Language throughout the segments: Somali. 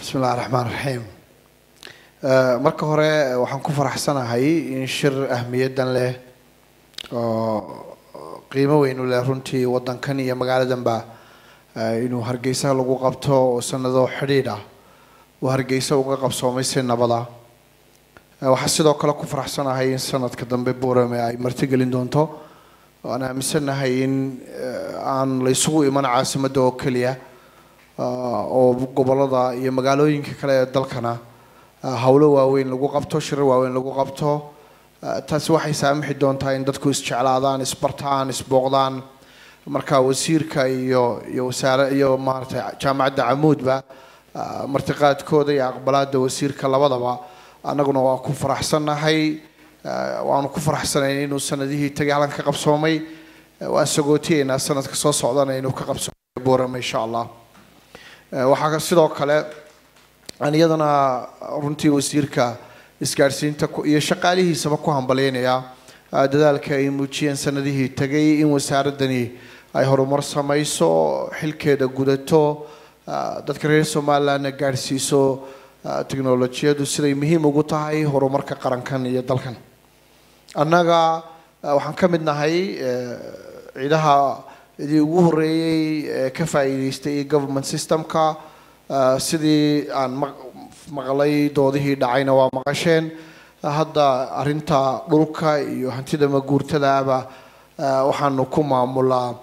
bismi illahi raxmaan raxiim marka hore waxaan ku faraxsanahay in shir ahmiyaddan leh oo qiimo weyn u leh runtii waddankan iyo magaaladanba inuu hargeysa lagu qabto oo sanado xidhiidh ah. Uu hargeysa uga qabsoomay si nabada waxaa sidoo kale ku faraxsanahay in sanadka dambe boorame ay martigelin doonto. Waan aaminsanahay in aan la isugu iman caasimadda oo keliya oo gobollada iyo magaalooyinka kale ee dalkana howlo waaweyn lagu qabto shirar waaweyn lagu qabto taasi waxay saamixi doontaa in dadku isjeclaadaan isbartaan isbooqdaan. Marka wasiirka iyo iyo wasaare iyo maaragtay jaamacadda camuudba martiqaadkooda iyo aqbalaada wasiirka labadaba annaguna waa ku faraxsannahay. Waanu ku faraxsanayn inuu sanadihii tagay halkan ka qabsoomay. Waan sagootiyeynaa sanadka soo socdana inuu ka qabsoomo boorama insha allah waxaa sidoo kale aan iyadana runtii wasiirka isgaadhsiinta iyo shaqaalihiisaba ku hambalyeynayaa dadaalka ay muujiyeen sanadihii tagay in wasaaradani ay horumar samayso xilkeeda gudato. Dadka reer somalilandna gaadhsiiso technolojiyadu siday muhiim ugu tahay horumarka qarankan iyo dalkan. Annaga waxaan ka mid nahay ciidaha idii ugu horeeyey ee ka faa'iideystay government systemka sidii aan maqlay doodihii dhacayna waa maqasheen. Hadda arinta dhulka iyo hantida maguurtadaaba waxaanu ku maamulaa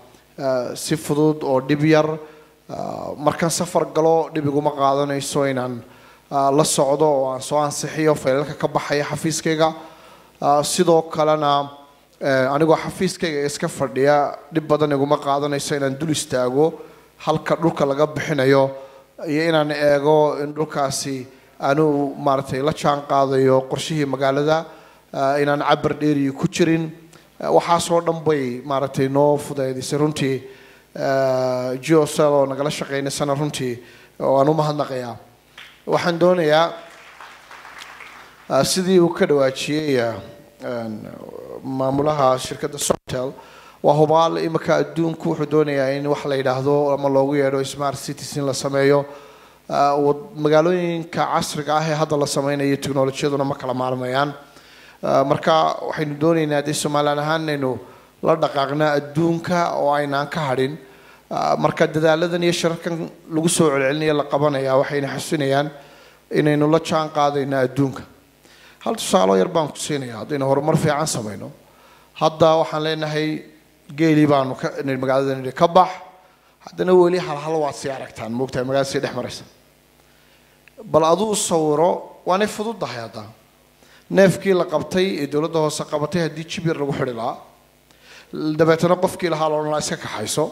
si fudud oo dhib yar. Markaan safar galo dhib iguma qaadanayso inaan la socdo oo aan soo ansixiyo faylalka ka baxaya xafiiskayga. Sidoo kalena anigoo xafiiskayga iska fadhiya dhib badan iguma qaadanayso inaan dul istaago halka dhulka laga bixinayo iyo inaan eego in dhulkaasi aanu maaragtay la jaan qaadayo qorshihii magaalada inaan cabar dheeriyi ku jirin. Waxaasoo dhan bay maaragtay noo fudeydisay runtii. Geocel oo nagala shaqeynaysana runtii waan u mahadnaqayaa. Waxaan doonayaa sidii uu ka dhawaajiyey maamulaha shirkadda sotel waa hubaal imika adduunku wuxuu doonayaa in wax la yidhaahdo ama loogu yeedho smart cities la sameeyo. Magaalooyinka casriga ah ee hadda la sameynayo technolojiyaduna ma kala maarmayaan marka waxaynu doonaynaa haddii somalilan ahaan inaynu la dhaqaaqna adduunka oo aynaan ka hadhin marka dadaaladan iyo shirarkan lagu soo celcelinaya la qabanaya waxayna xasinayaan inaynu la jaan qaadayno adduunka hal tusaalo yar baan ku siinaya haddaynu horumar fiican samayno. Hadda waxaan leenahay geeli baanu magaalada nidhi ka bax. Haddana weli halhal waad sii aragtaan moogtahay magaalada sii dhex maraysa. Bal aduu sawiro waanay fududdahay hadda. Neefkii la qabtay ee dowladda hoose qabatay haddii jibir lagu xidhi lahaa. Dabeetana qofkii lahaa loodhan laa iska kaxayso.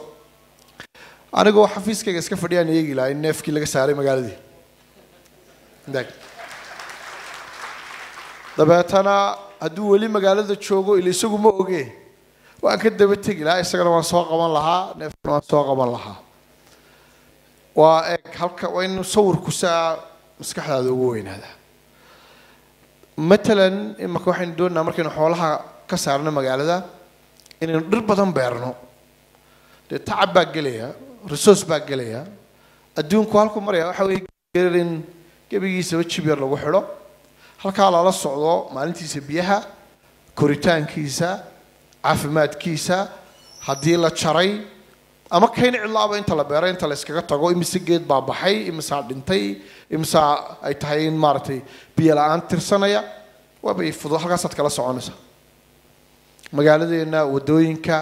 Anigoo xafiiskayga iska fadhiyaan eegi lahaa in neefkii laga saaray magaaladii dabeetana hadduu weli magaalada joogo ila isagu ma oge. Waan ka daba tegi lahaa isagana waan soo qaban lahaa neefkana waan soo qaban lahaa. Waa eeg halka waa in sawirku saa maskaxdaada ugu weynaada. Matalan imaka waxaynu doonaynaa markaynu xoolaha ka saarno magaalada inaynu dhir badan beerno. Dee tacab baa gelaya resource baa gelaya adduunku halku maraya waxa weeye in gebigiisaba jib yar lagu xidho halkaa lala socdo maalintiisa biyaha koritaankiisa caafimaadkiisa haddii la jaray ama kayn cidlaaba inta la beero inta la iskaga tago imise geed baa baxay imisaa dhintay imisaa ay tahay in maaragtay biyo la'aan tirsanaya waabay fudud halkaasaad kala soconaysaa magaaladeena waddooyinka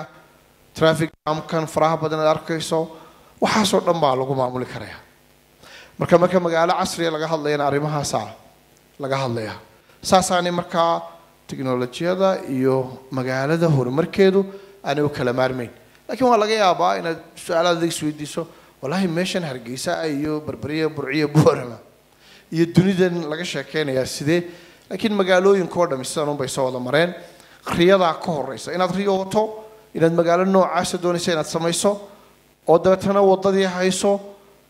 traffic jamkan faraha badan aad arkayso waxaasoo dhan baa lagu maamuli karaya. Marka marka magaalo casriya laga hadlayana arrimahaasa laga hadlaya saasaanay markaa technolojiyada iyo magaalada horumarkeedu aanay u kala maarmeyn laakiin waa laga yaabaa inaad su'aalaad adag isweydiiso wallaahi meeshan hargeysa iyo berberiya burciya boorama iyo dunidan laga sheekeynayaa sidee? Laakiin magaalooyinkao dhami sidan unbay soo wada mareen. Riyadaa ka horeysa inaad riyooto inaad magaalo noocaasa doonaysa inaad samayso oo dabeetana wadadii hayso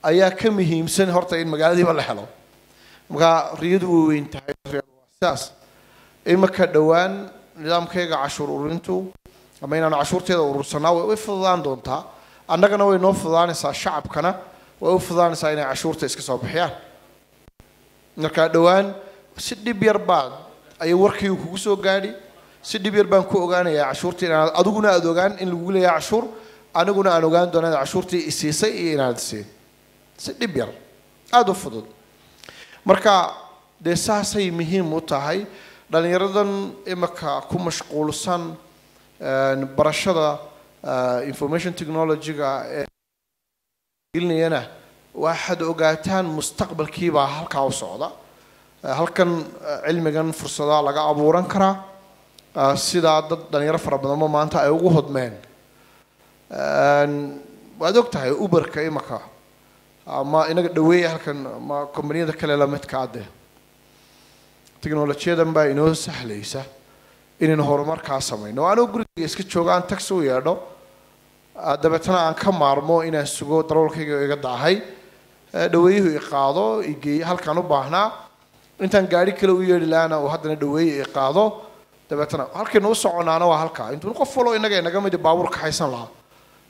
ayaa ka muhiimsan horta in magaaladiiba la helo markaa riyadu way weyn tahay sidaas. Imika dhowaan nidaamkayga cashuur ururintu ama inaanu cashuurteeda urursanaa way fududaan doontaa. Annagana way noo fududaanaysaa shacabkana way u fududaanaysaa inay cashuurta iska soo bixiyaan. Markaa dhowaan si dhib yar baad ayay warkaygu kugu soo gaadhi. Si dhib yar baan ku ogaanayaa cashuurtii inaad adiguna aada ogaan in lagu leeyahay cashuur aniguna aan ogaan doona inaad cashuurtii isiisay iyo inaad isiin si dhib yar aada u fudud marka dee saasay muhiim u tahay. Dhallinyaradan imika ku mashquulsan barashada information technology-ga ee gelinayana waxaad ogaataan mustaqbalkiibaa halkaa u socda. Halkan cilmigan fursadaha laga abuuran karaa. Sidaa dad dhalinyaro fara badanba maanta ay ugu hodmeen. Waad og tahay uberka imaka ama inaga dhaweeya halkan ama kombaniyada kale lamidka adde technolojiyadan baa inoo sahlaysa inaynu horumarkaa samayno. Anoo guriga iska jooga aan taxi u yeedho dabeetana aan ka maarmo inaan sugo daroolkayga iga daahay. Dhaweeyuhu i qaado halkaan u baahnaa intaan gaari kale u yeedhi lahaana uu haddana dhaweeye i dabeetana halkaynu u soconaana waa halkaa. Intuu qof waloo innaga inaga midi baabuur kaxaysan lahaa.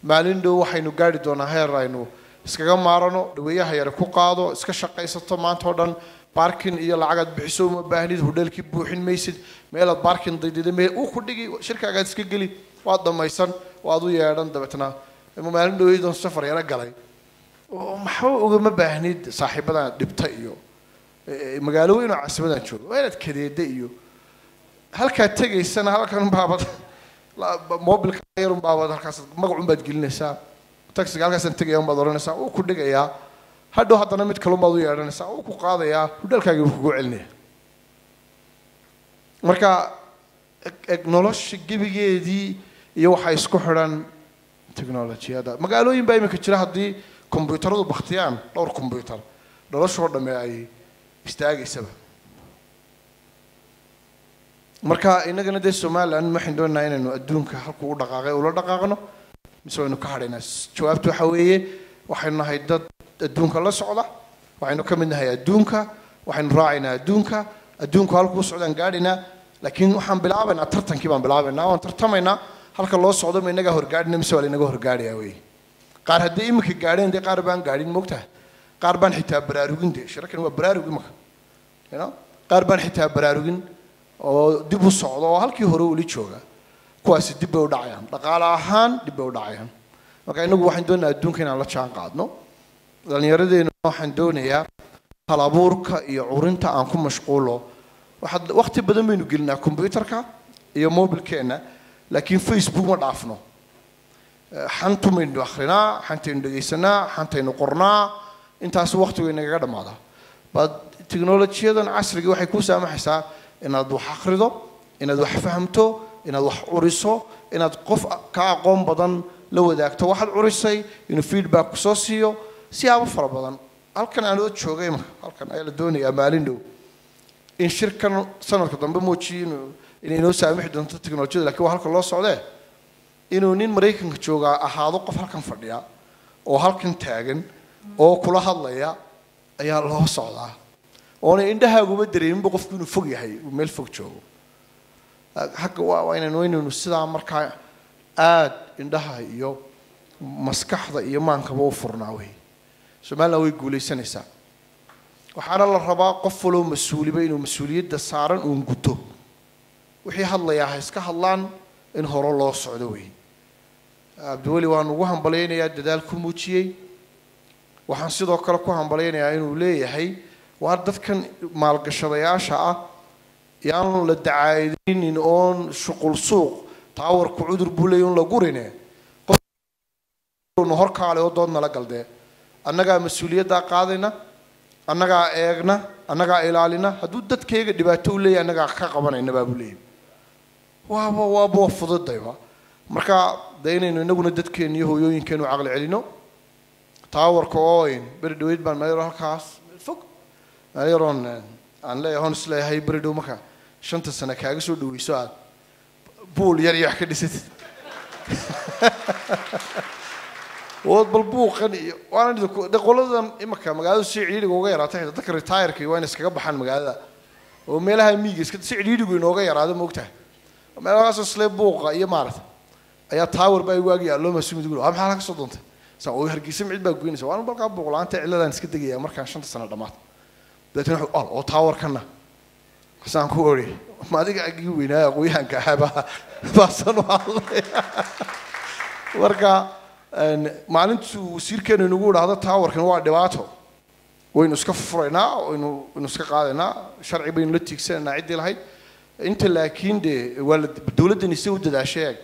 Maalin dhow waxaynu gaari doonaa heer aynu iskaga maarano dhaweeyaha yare ku qaado iska shaqaysato maanta oo dhan baarkin iyo lacagaad bixiso uma baahnid hodheelkii buuxin maysid meelaad baarkin daydida me uu ku dhigi shirkaagaad iska geli waad dhamaysan waad u yeedhan dabeetna. Maalin dhaweydon safar yaro galay. Maxba ugama baahnid saaxiibadan dhibta iyo magaalo weyn oo caasimadan jooga waa inaad kadeeda iyo. Halkaad tegaysana halkan baabad mobilka yarun baabad halkaas magacun baad gelinaysaa taxiga halkaasaan tegaya un baad odhanaysaa wuu ku dhigayaa. Hadhow haddana mid kalun baad u yeedhanaysaa wuu ku qaadayaa. Hudhaalkaagii wuu kugu celinaya marka nolosha gebigeedii iyo waxaa isku xidhan technolojiyada magaalooyin baa iminka jira haddii kombyuutaradu baktiyaan dhowr kombyuutar noloshoo dhamme ay istaagaysaba. Marka inagana dee somalilan waxaynu doonaynaa inaynu adduunka halkuu u dhaqaaqay ula dhaqaaqno mise waynu ka hadhaynaa jawaabtu waxa weeye waxaynu nahay dad adduunka la socda waxaynu ka mid nahay adduunka waxaynu raacaynaa adduunka adduunku halkuu socdaan gaadhaynaa laakiin waxaan bilaabaynaa tartankii baan bilaabaynaa waan tartamaynaa halka loo socdo ma inagaa horgaadhina mise waa lainaga horgaadhayaa wey qaar haddii iminka gaadheen dee qaar baan gaadhin moogtaha qaar baan xitaa baraarugin dee shirakan waa baraarug imaka qaar baan xitaa baraarugin oo dib u socda oo halkii hore uli jooga kuwaasi dib bay u dhacayaan. Dhaqaale ahaan dib bay u dhacayaan. Marka inagu waxaan doonayaa adduunka inaan la jaan qaadno. Dhallinyaradeenu waxaan doonayaa halabuurka iyo curinta aan ku mashquulo. Waxaad waqti badan baynu gelinaa combyutarka iyo mobilkeenna laakiin facebook ma dhaafno. Xantumaynu akrinaa xantaynu dhegaysanaa xantaynu qornaa. Intaas waqtigu inagaga dhammaadaa bad technolojiyadan casrigii waxay kuu saamaxaysaa inaad wax akhrido inaad wax fahamto inaad wax curiso inaad qof ka aqoon badan la wadaagto. Waxaad curisay inuu feedback ku soo siiyo siyaabo fara badan. Halkan aanoo joogay imaka halkan ayaa la doonayaa maalin dhow. In shirkan sanadka dambe inuu inay inoo saamixi doonto technolojiyada laakiin waa halka loo socdee? Inuu nin maraykanka joogaa ahaado qof halkan fadhiya oo halkan taagan oo kula hadlaya ayaa loo socdaa. Oona indhahaaguma dareeminba qofku inuu fog yahay uu meel fog joogo hagga waa inaynu inaynu sidaa markaa aada indhaha iyo maskaxda iyo maankaba u furnaa wey somalilan way guulaysanaysaa. Waxaana la rabaa qof waloo mas'uuliba inuu mas'uuliyadda saaran uun guto. Wixii hadlayaa ha iska hadlaan in hore loo socdo wey cabdiweli waan ugu hambalaynayaa dadaal ku muujiyey. Waxaan sidoo kale ku hambalaynayaa inuu leeyahay waar dadkan maalgashadayaasha ah yaan la dacaadaynin oon shuqul suuq. Taawarku cudur buu leeya un la gurine. Qofna horkaale oo dood nala galdee annagaa mas'uuliyaddaa qaadayna annagaa eegna annagaa ilaalina hadduu dadkayga dhibaato u leeyahy annagaa ka qabanayna baabuu leeyahy waaba waaba waa fududayba marka dee inaynu inaguna dadkeena iyo hooyooyinkeenu caqli celino. Taawarka ooyn beri dhaweyd baan meel yaro halkaas. Fog. Meel yaroon aan leeyahay is leeyahay beri dhow marka shanta sane kaaga soo dhaweyso aad buul yar iyo wax ka dhisatid. Wood bal buuqan iyo waana de magaaladu si cidhiidhiga uga yaraatay dadka retireka waa in iskaga baxaan magaalada. Oo meelaha miiga iska si cidhiidhigu inooga yaraado moogtahay meelahaas isle buuqa iyo maarata ayaa tower baa igu ag yaallo masuumid gu waa maxaa laga soo doontay? Saa oo hargeysa mid baa goynaysa waan balkaa buuq la'aanta iska degaya markaan shanta sano dhammaad. Dabeetana oo taawarkana masaan ku ori ma adiga agii weynaa aqooyahanka ahaaba baasan u hadlay marka maalintuu wasiirkeenu inagu idhaahdo taawarkan waa dhibaato. Waynu iska furaynaa waynu waynu iska qaadaynaa sharci baynu la tiigsanaynaa ciddii lahayd. Inta laakiin dee waa la dowladdani si u dadaashay eeg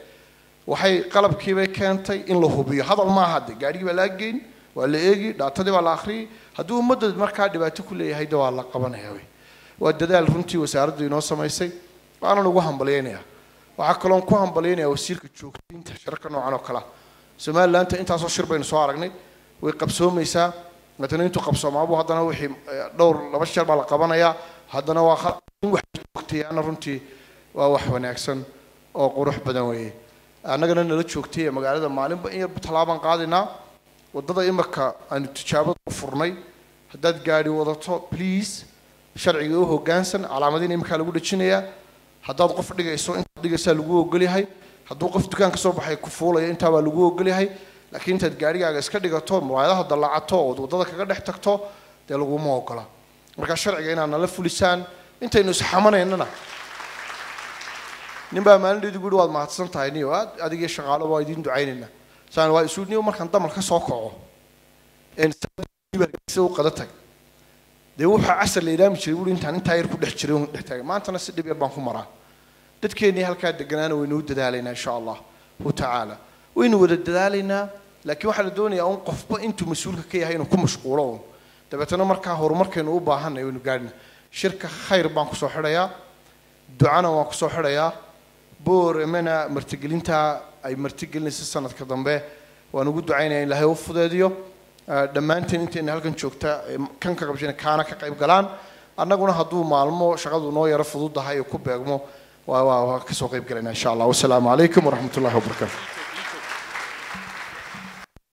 waxay qalabkiibay keentay in la hubiyo. Hadal maaha de gaadhigii baa la aggeyn waa la eegi dhaatadii baa la akhriyay haddii ummadda markaa dhibaato ku leeyahay de waa la qabanaya wey waa dadaal runtii wasaaraddu inoo samaysay. Waanan ugu hambalyaynayaa waxaa kaloon ku hambalyaynayaa wasiirka joogtaynta shirarka noocan oo kalea somalilandta intaasoo shir baynu soo aragnay. Way qabsoomaysaa matana intuu qabsoomaabu haddana wixii dhowr laba jeer baa la qabanayaa. Haddana waa in wax joogtayaana runtii waa wax wanaagsan oo qurux badan weeye. Annagana nala joogtay magaalada maalinba in yarba tallaabaan qaadaynaa waddada imika aanu tijaabada u furnay. Haddaad gaadhi wadato please sharciga u hoggaansan calaamadiina iminkaa lagu dhejinayaa haddaad qof dhigayso intaad dhigaysaa lagu ogolyahay hadduu qof dukaan ka soo baxay ku fuulaya intaabaa lagu ogolyahay laakiin intaad gaadhigaaga iska dhigato muraayadaha dallacato ood waddada kaga dhex tagto dee laguma ogola markaa sharciga inaad nala fulisaan intaynu isxamanaynana nin baa maalinteedu guhi waad mahadsan tahay niyo aad shaqaalo waa idiin ducaynaynaa saan waa isu niyo markaan damal ka soo kaco u qada tag dee wuxuu casar la ilaami jiray buui intaan intaa yar ku dhex jiray dhex taagay. Maantana si dhib yar baan ku maraa. Dadkeennii halkaa deganaana waynu u dadaalaynaa insha allahu tacaala. Waynu wada dadaalaynaa laakiin waxaa la doonayaa un qofba intuu mas'uulka ka yahay inuu ku mashquulo un dabeetana markaa horumarkaynu u baahanay waynu gaadhina shirka khayr baan ku soo xidhayaa ducana waan ku soo xidhayaa. Boor emena martigelintaa ay martigelinaysa sanadka dambe. Waan ugu ducaynaya in ilaahay u fudeediyo dhammaanteen intayna halkan joogta kan ka qabjina kaana ka qayb galaan. Annaguna hadduu maalmo shaqadu noo yaro fududahay oo ku beegmo waa ka soo qayb galayna insha allah wasalaamu calaykum waraxmat ullahi wabarakaatu